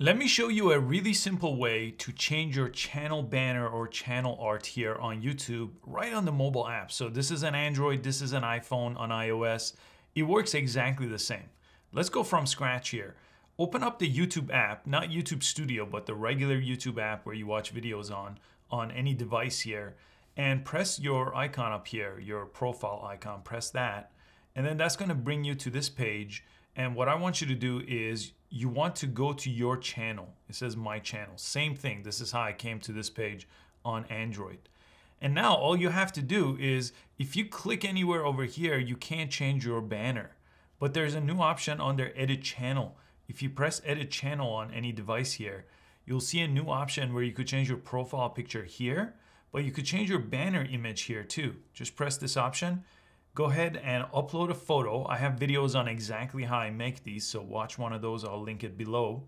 Let me show you a really simple way to change your channel banner or channel art here on YouTube right on the mobile app. So this is an Android, this is an iPhone on iOS. It works exactly the same. Let's go from scratch here. Open up the YouTube app, not YouTube Studio, but the regular YouTube app where you watch videos on, on any device here, and press your icon up here, your profile icon, press that. And then that's gonna bring you to this page. And what I want you to do is you want to go to your channel. It says my channel. Same thing. This is how I came to this page on Android. And now all you have to do is if you click anywhere over here, you can't change your banner. But there's a new option under edit channel. If you press edit channel on any device here, you'll see a new option where you could change your profile picture here, but you could change your banner image here too. Just press this option go ahead and upload a photo. I have videos on exactly how I make these, so watch one of those, I'll link it below.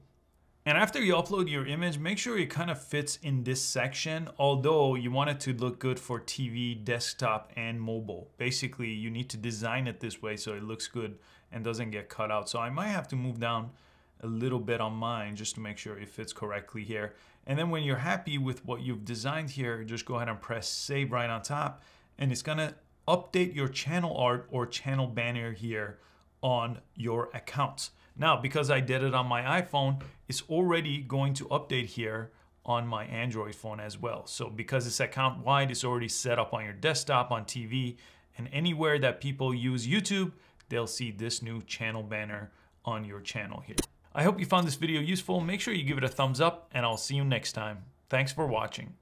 And after you upload your image, make sure it kind of fits in this section, although you want it to look good for TV, desktop, and mobile. Basically, you need to design it this way so it looks good and doesn't get cut out. So I might have to move down a little bit on mine just to make sure it fits correctly here. And then when you're happy with what you've designed here, just go ahead and press save right on top and it's gonna update your channel art or channel banner here on your accounts. Now, because I did it on my iPhone, it's already going to update here on my Android phone as well. So because it's account wide, it's already set up on your desktop, on TV, and anywhere that people use YouTube, they'll see this new channel banner on your channel here. I hope you found this video useful. Make sure you give it a thumbs up and I'll see you next time. Thanks for watching.